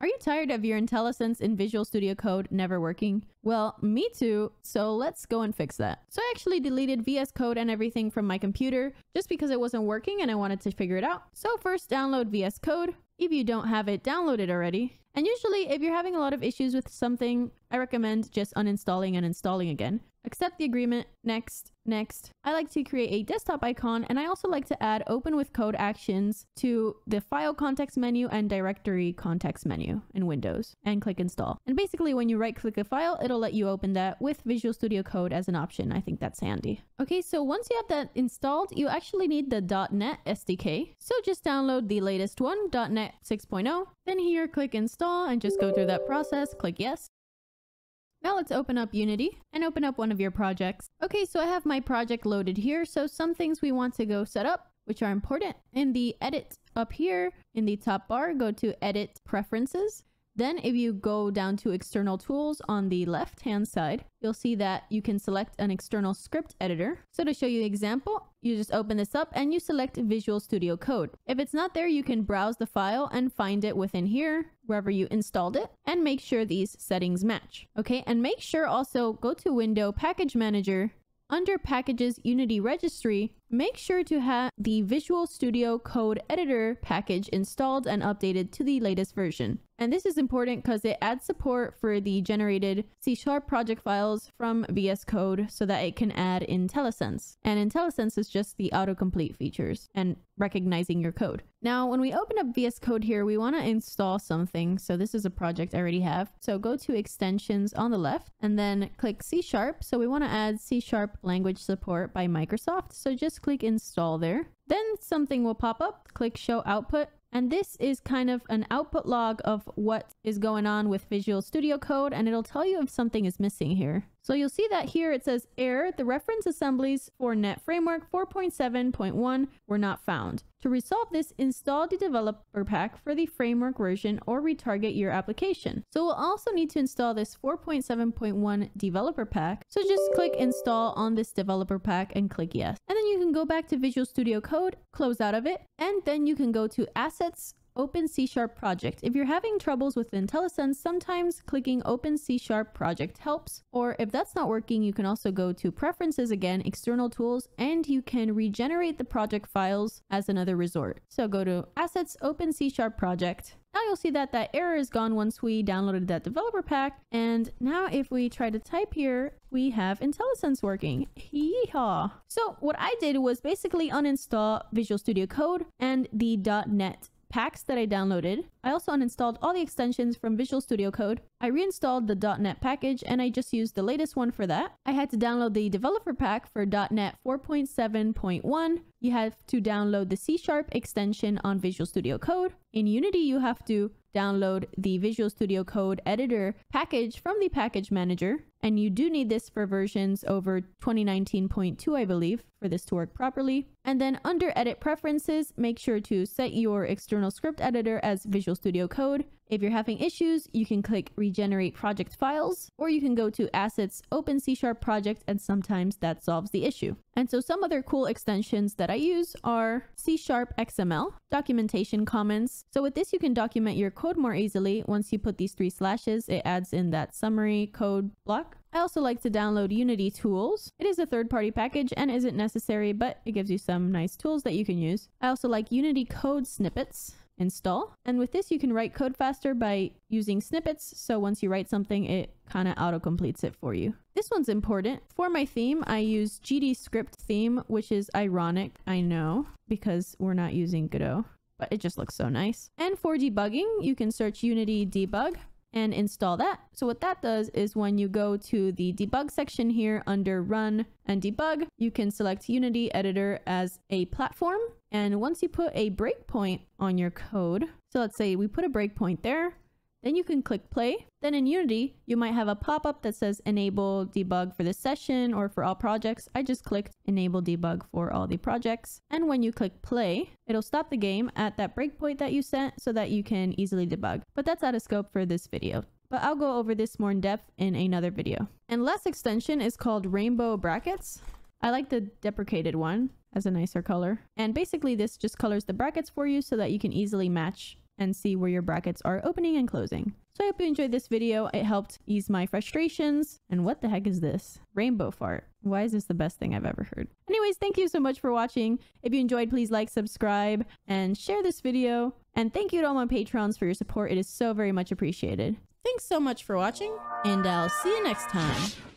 Are you tired of your IntelliSense in Visual Studio Code never working? Well, me too, so let's go and fix that. So I actually deleted VS Code and everything from my computer just because it wasn't working and I wanted to figure it out. So first download VS Code, if you don't have it downloaded already. And usually if you're having a lot of issues with something, I recommend just uninstalling and installing again. Accept the agreement, next, next. I like to create a desktop icon and I also like to add open with code actions to the file context menu and directory context menu in Windows and click install. And basically when you right click a file, it'll let you open that with Visual Studio Code as an option. I think that's handy. Okay, so once you have that installed, you actually need the .NET SDK. So just download the latest one, .NET 6.0. Then here click install and just go through that process, click yes. Now let's open up Unity and open up one of your projects. Okay, so I have my project loaded here. So some things we want to go set up, which are important. In the edit up here, in the top bar, go to edit preferences. Then if you go down to external tools on the left hand side, you'll see that you can select an external script editor. So to show you an example, you just open this up and you select Visual Studio Code. If it's not there, you can browse the file and find it within here, wherever you installed it, and make sure these settings match. Okay, and make sure also go to Window Package Manager, under Packages Unity Registry, make sure to have the Visual Studio Code Editor package installed and updated to the latest version. And this is important because it adds support for the generated C-sharp project files from VS Code so that it can add IntelliSense. And IntelliSense is just the autocomplete features and recognizing your code. Now, when we open up VS Code here, we want to install something. So this is a project I already have. So go to extensions on the left and then click C-sharp. So we want to add C-sharp language support by Microsoft. So just click install there. Then something will pop up. Click show output and this is kind of an output log of what is going on with Visual Studio Code, and it'll tell you if something is missing here. So you'll see that here it says error, the reference assemblies for Net Framework 4.7.1 were not found. To resolve this, install the developer pack for the framework version or retarget your application. So we'll also need to install this 4.7.1 developer pack. So just click install on this developer pack and click yes. And then you can go back to Visual Studio Code, close out of it, and then you can go to assets, Open C Sharp project. If you're having troubles with IntelliSense, sometimes clicking Open C Sharp project helps. Or if that's not working, you can also go to Preferences again, External Tools, and you can regenerate the project files as another resort. So go to Assets, Open C Sharp project. Now you'll see that that error is gone once we downloaded that developer pack. And now if we try to type here, we have IntelliSense working. Yeehaw. So what I did was basically uninstall Visual Studio Code and the .NET packs that I downloaded. I also uninstalled all the extensions from Visual Studio Code. I reinstalled the .NET package and I just used the latest one for that. I had to download the developer pack for .NET 4.7.1. You have to download the C Sharp extension on Visual Studio Code. In Unity, you have to download the Visual Studio Code editor package from the package manager. And you do need this for versions over 2019.2, I believe, for this to work properly. And then under edit preferences, make sure to set your external script editor as Visual Studio Code. If you're having issues, you can click regenerate project files, or you can go to assets, open C Sharp project, and sometimes that solves the issue. And so some other cool extensions that I use are C Sharp XML, documentation comments. So with this, you can document your code more easily. Once you put these three slashes, it adds in that summary code block. I also like to download Unity Tools. It is a third-party package and isn't necessary, but it gives you some nice tools that you can use. I also like Unity Code Snippets install. And with this, you can write code faster by using snippets. So once you write something, it kind of auto completes it for you. This one's important. For my theme, I use GD script theme, which is ironic, I know, because we're not using Godot, but it just looks so nice. And for debugging, you can search Unity debug and install that. So what that does is when you go to the debug section here under run and debug, you can select Unity editor as a platform. And once you put a breakpoint on your code, so let's say we put a breakpoint there, then you can click play. Then in Unity, you might have a pop-up that says enable debug for this session or for all projects. I just clicked enable debug for all the projects. And when you click play, it'll stop the game at that breakpoint that you set so that you can easily debug. But that's out of scope for this video. But I'll go over this more in depth in another video. And last extension is called rainbow brackets. I like the deprecated one as a nicer color. And basically this just colors the brackets for you so that you can easily match and see where your brackets are opening and closing. So I hope you enjoyed this video. It helped ease my frustrations. And what the heck is this? Rainbow fart. Why is this the best thing I've ever heard? Anyways, thank you so much for watching. If you enjoyed, please like, subscribe, and share this video. And thank you to all my patrons for your support. It is so very much appreciated. Thanks so much for watching, and I'll see you next time.